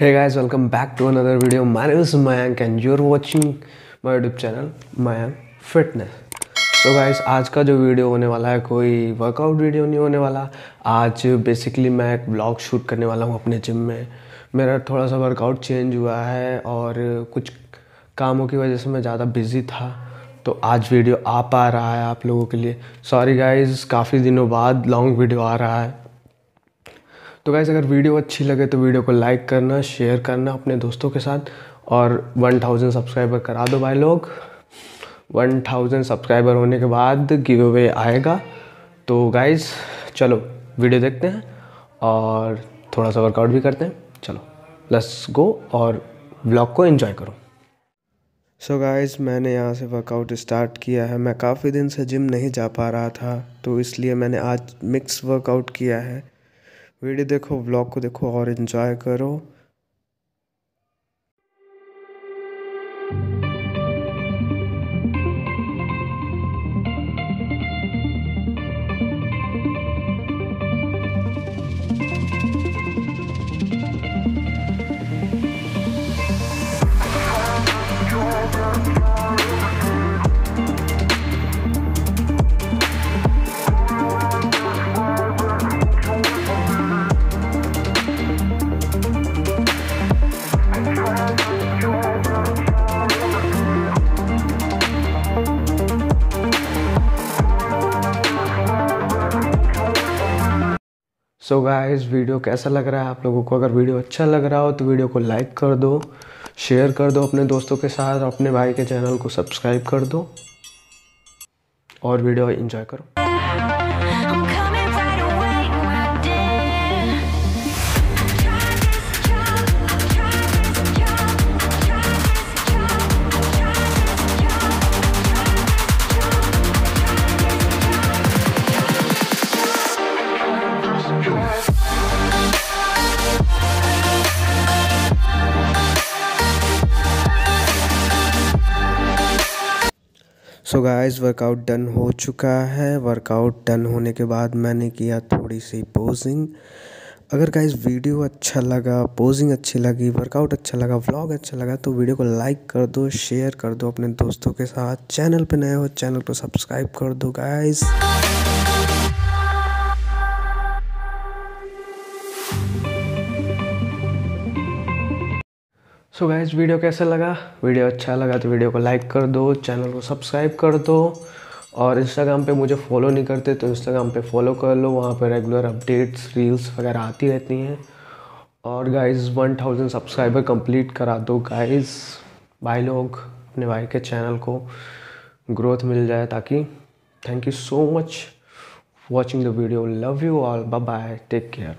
Hey guys, welcome back to another video. My name is Mayank and you're watching my YouTube channel Mayank Fitness. So guys, आज का जो video होने वाला है कोई workout video नहीं होने वाला। आज बेसिकली मैं एक ब्लॉग शूट करने वाला हूँ अपने जिम में। मेरा थोड़ा सा वर्कआउट चेंज हुआ है और कुछ कामों की वजह से मैं ज़्यादा बिज़ी था। तो आज वीडियो आ पा रहा है आप लोगों के लिए। सॉरी गाइज़ काफ़ी दिनों बाद लॉन्ग वीडियो आ रहा है। तो गाइज़ अगर वीडियो अच्छी लगे तो वीडियो को लाइक करना शेयर करना अपने दोस्तों के साथ और 1000 सब्सक्राइबर करा दो भाई लोग। 1000 सब्सक्राइबर होने के बाद गिव अवे आएगा। तो गाइज़ चलो, वीडियो देखते हैं और थोड़ा सा वर्कआउट भी करते हैं। चलो लेट्स गो और ब्लॉग को एंजॉय करो। सो so गाइस मैंने यहाँ से वर्कआउट स्टार्ट किया है। मैं काफ़ी दिन से जिम नहीं जा पा रहा था तो इसलिए मैंने आज मिक्स वर्कआउट किया है। वीडियो देखो ब्लॉग को देखो और इन्जॉय करो। सो so गाइस वीडियो कैसा लग रहा है आप लोगों को? अगर वीडियो अच्छा लग रहा हो तो वीडियो को लाइक कर दो शेयर कर दो अपने दोस्तों के साथ और अपने भाई के चैनल को सब्सक्राइब कर दो और वीडियो इन्जॉय करो। सो गाइस वर्कआउट डन हो चुका है। वर्कआउट डन होने के बाद मैंने किया थोड़ी सी पोजिंग अगर गाइस वीडियो अच्छा लगा पोजिंग अच्छी लगी वर्कआउट अच्छा लगा व्लॉग अच्छा लगा तो वीडियो को लाइक कर दो शेयर कर दो अपने दोस्तों के साथ। चैनल पर नए हो चैनल को सब्सक्राइब कर दो guys so so guys video कैसा लगा? वीडियो अच्छा लगा तो वीडियो को लाइक कर दो चैनल को सब्सक्राइब कर दो। और इंस्टाग्राम पे मुझे फॉलो नहीं करते तो इंस्टाग्राम पे फॉलो कर लो। वहाँ पे रेगुलर अपडेट्स रील्स वगैरह आती रहती हैं। और वन थाउज़ेंड सब्सक्राइबर कंप्लीट करा दो गाइज़ भाई लोग, अपने भाई के चैनल को ग्रोथ मिल जाए ताकि thank you so much watching the video love you all bye bye take care